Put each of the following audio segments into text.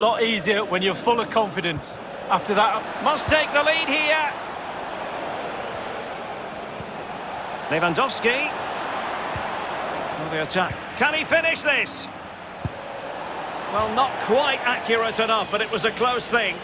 A lot easier when you're full of confidence. After that, Must take the lead here. Lewandowski. Well, the attack. Can he finish this? Well, not quite accurate enough, but it was a close thing.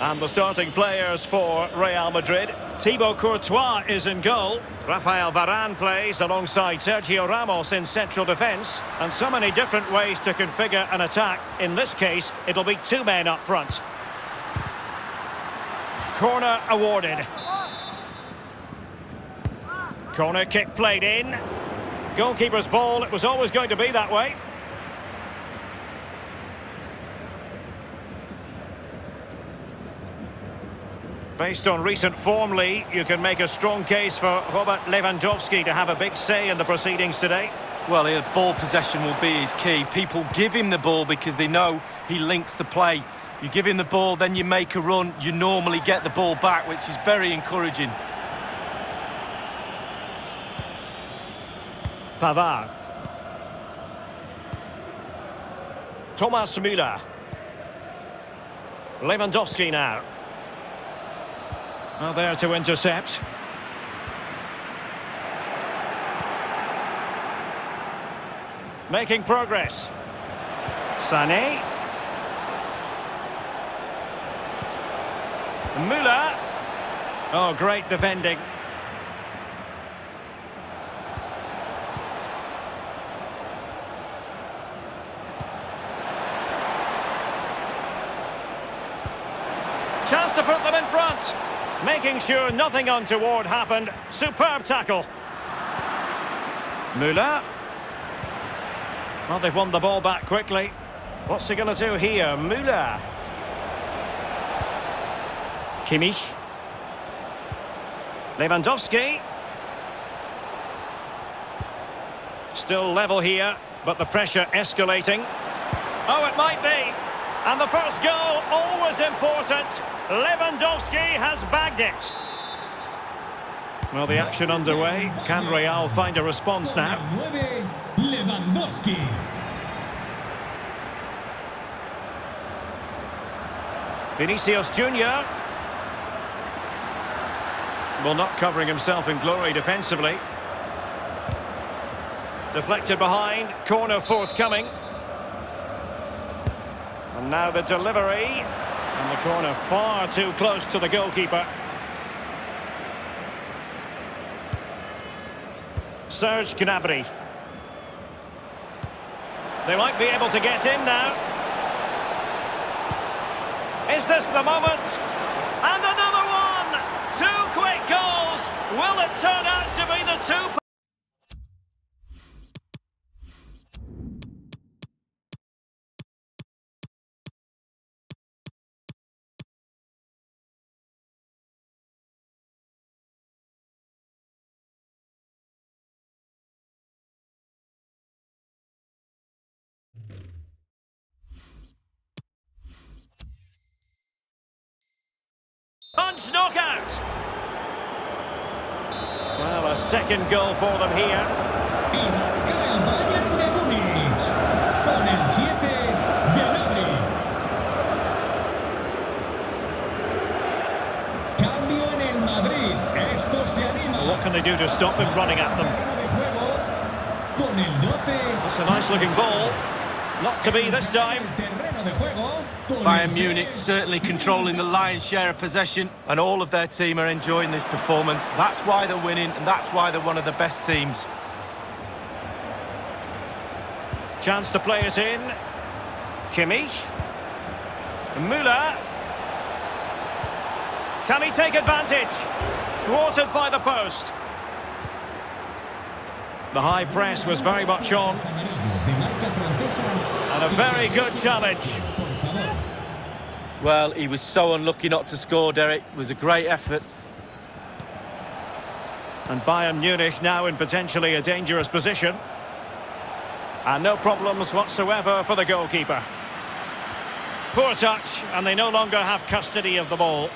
And the starting players for Real Madrid. Thibaut Courtois is in goal. Rafael Varane plays alongside Sergio Ramos in central defence. And so many different ways to configure an attack. In this case, it'll be two men up front. Corner awarded. Corner kick played in. Goalkeeper's ball, it was always going to be that way. Based on recent form, Lee, you can make a strong case for Robert Lewandowski to have a big say in the proceedings today. well, his ball possession will be his key. People give him the ball because they know he links the play. You give him the ball, then you make a run, you normally get the ball back, which is very encouraging. Pavard. Thomas Müller. Lewandowski now. Well, there to intercept. Making progress. Sané. Müller. Oh, great defending. Chance to put them in front. Making sure nothing untoward happened. Superb tackle. Müller. Well, they've won the ball back quickly. What's he going to do here? Müller. Kimmich. Lewandowski. Still level here, but the pressure escalating. Oh, it might be. And the first goal, always important. Lewandowski has bagged it. Well, the action underway. Can Real find a response now? Lewandowski. Vinicius Junior. Well, not covering himself in glory defensively. Deflected behind. Corner forthcoming. And now the delivery. And the corner far too close to the goalkeeper. Serge Gnabry. They might be able to get in now. Is this the moment? And another one! Two quick goals! Will it turn out to be the two... Knockout! Well, a second goal for them here. Y marca el Bayern de Múnich. Con el 7, Gnabry. Cambio en el Madrid. Esto se anima. What can they do to stop him running at them? Con el 12. It's a nice looking ball. Not to be this time. Terreno de juego. Con Bayern Munich certainly controlling the lion's share of possession, and all of their team are enjoying this performance. That's why they're winning, and that's why they're one of the best teams. Chance to play it in. Kimmich. Müller. Can he take advantage? Thwarted by the post. The high press was very much on. amarillo de marca francesa. And a very good challenge. Well, he was so unlucky not to score, Derek. It was a great effort. And Bayern Munich now in potentially a dangerous position. And no problems whatsoever for the goalkeeper. Poor touch, and they no longer have custody of the ball.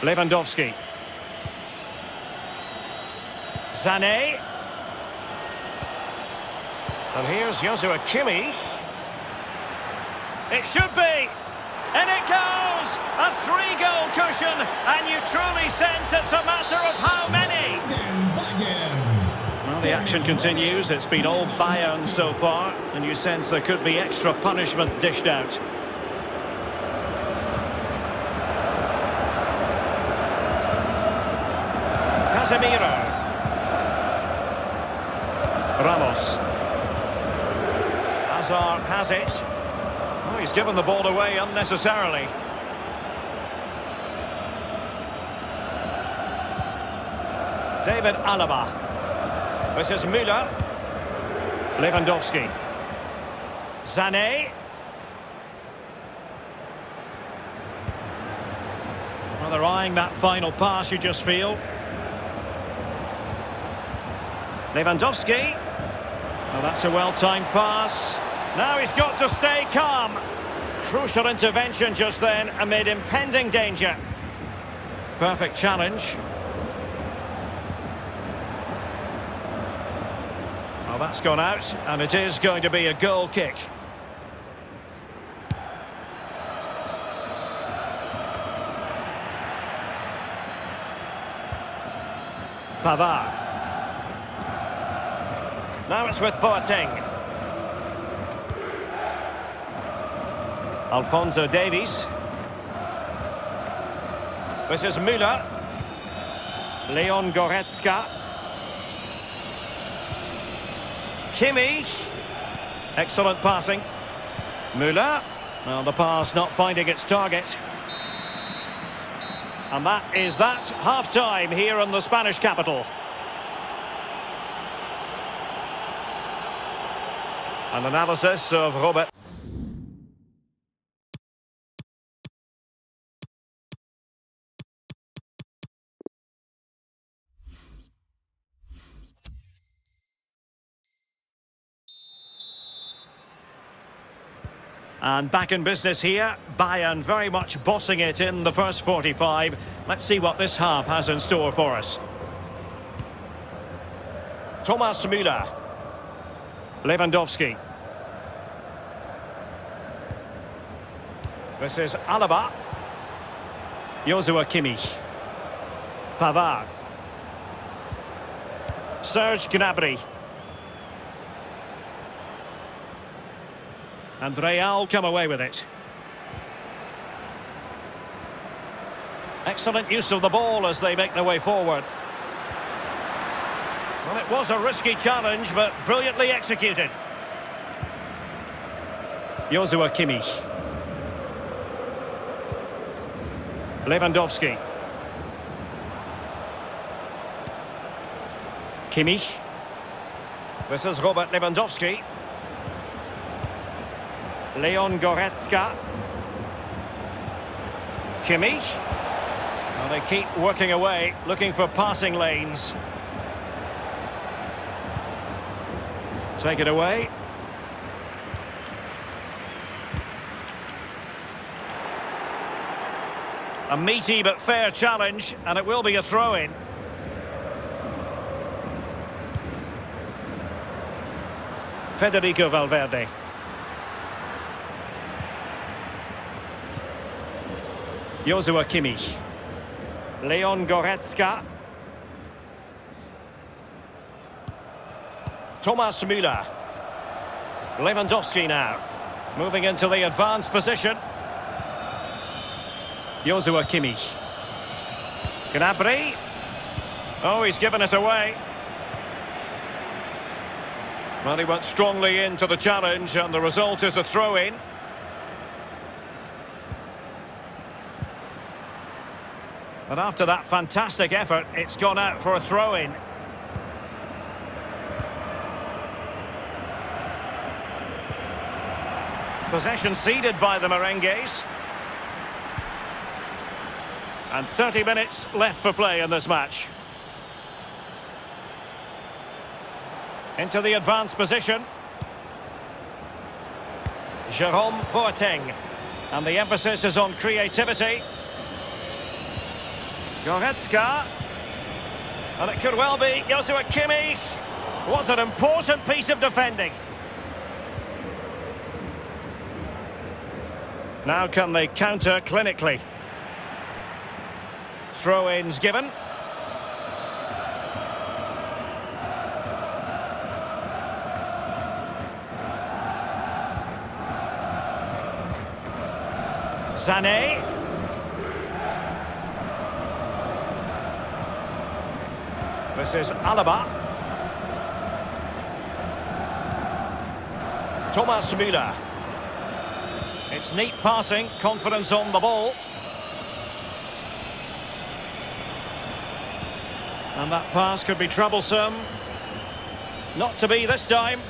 Lewandowski. Sané. And here's Joshua Kimmich. It should be. And it goes! A three-goal cushion, and you truly sense it's a matter of how many. Well, the action continues. It's been all Bayern so far, and you sense there could be extra punishment dished out. Casemiro. Hazard has it. Oh, he's given the ball away unnecessarily. David Alaba. This is Müller. Lewandowski. Sané. Well, they're eyeing that final pass, you just feel. Lewandowski. Well, that's a well-timed pass. Now he's got to stay calm. Crucial intervention just then amid impending danger. Perfect challenge. Well, that's gone out, and it is going to be a goal kick. Pavard. Now it's with Boateng. Alphonso Davies. This is Müller. Leon Goretzka. Kimmich. Excellent passing. Müller. Well, the pass not finding its target. And that is that half-time here in the Spanish capital. An analysis of Robert. And back in business here, Bayern very much bossing it in the first 45. Let's see what this half has in store for us. Thomas Müller. Lewandowski. This is Alaba. Joshua Kimmich. Pavard. Serge Gnabry. And Real come away with it. Excellent use of the ball as they make their way forward. Well, it was a risky challenge, but brilliantly executed. Joshua Kimmich. Lewandowski. Kimmich. This is Robert Lewandowski. Leon Goretzka. Kimmich. Well, they keep working away, looking for passing lanes. Take it away. A meaty but fair challenge, and it will be a throw-in. Federico Valverde. Joshua Kimmich. Leon Goretzka. Thomas Müller. Lewandowski now. Moving into the advanced position. Joshua Kimmich. Gnabry. Oh, he's given it away. Well, he went strongly into the challenge, and the result is a throw-in. But after that fantastic effort, it's gone out for a throw-in. Possession ceded by the Merengues. And 30 minutes left for play in this match. Into the advanced position. Jerome Boateng. And the emphasis is on creativity. Goretzka. And it could well be Joshua Kimmich. Was an important piece of defending. Now can they counter clinically? Throw-ins given. Sané. This is Alaba. Thomas Müller. It's neat passing, confidence on the ball. And that pass could be troublesome. Not to be this time.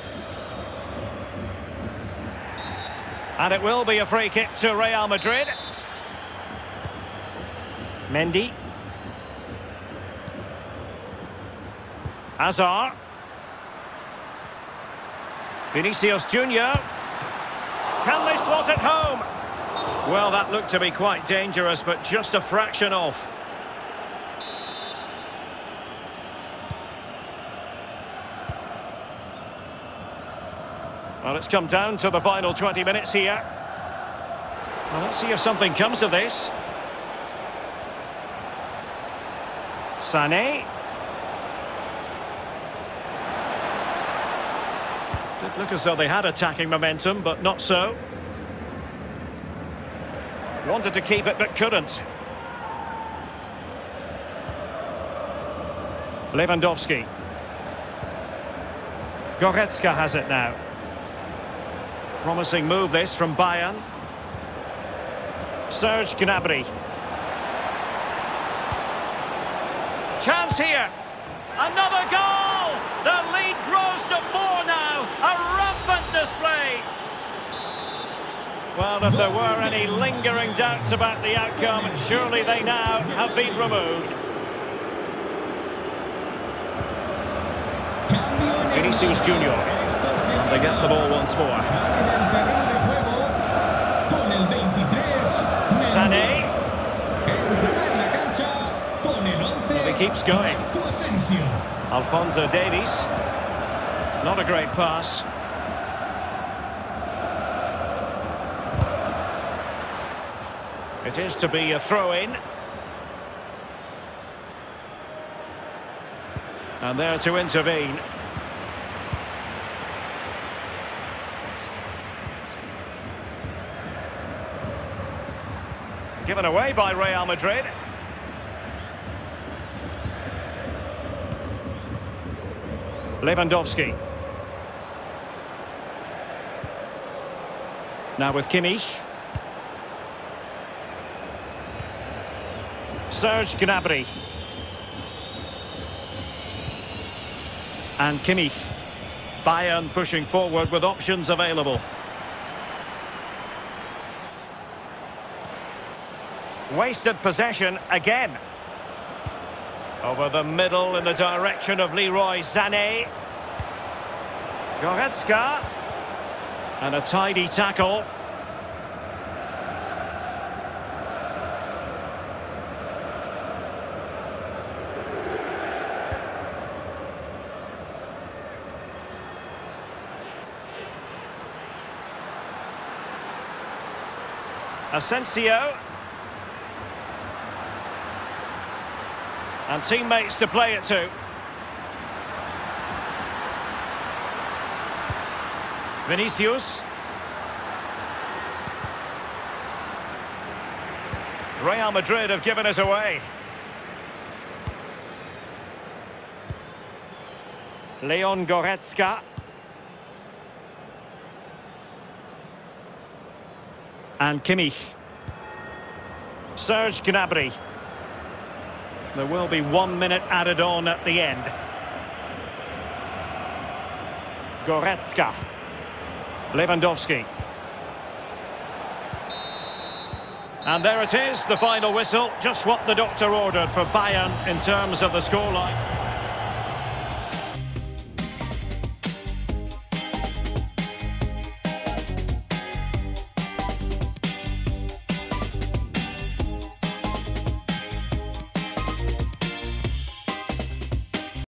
And it will be a free kick to Real Madrid. Mendy. Hazard. Vinicius Junior. Can they slot it home? Well, that looked to be quite dangerous, but just a fraction off. Well, it's come down to the final 20 minutes here. Well, let's see if something comes of this. Sané. Look as though they had attacking momentum, but not so. Wanted to keep it, but couldn't. Lewandowski. Goretzka has it now. Promising move this from Bayern. Serge Gnabry. Chance here. Another goal! The lead grows to four now. A rampant display. Well, if there were any lingering doubts about the outcome, surely they now have been removed. Vinicius Junior. And they get the ball once more. Sané. But he keeps going. Alphonso Davies. Not a great pass. It is to be a throw-in. And there to intervene. Given away by Real Madrid. Lewandowski. Now with Kimmich. Serge Gnabry. And Kimmich. Bayern pushing forward with options available. Wasted possession again. Over the middle in the direction of Leroy Sané. Goretzka. And a tidy tackle. Asensio. And teammates to play it to. Vinicius. Real Madrid have given us away. Leon Goretzka. And Kimmich. Serge Gnabry. There will be one minute added on at the end. Goretzka. Lewandowski. And there it is, the final whistle. Just what the doctor ordered for Bayern in terms of the scoreline.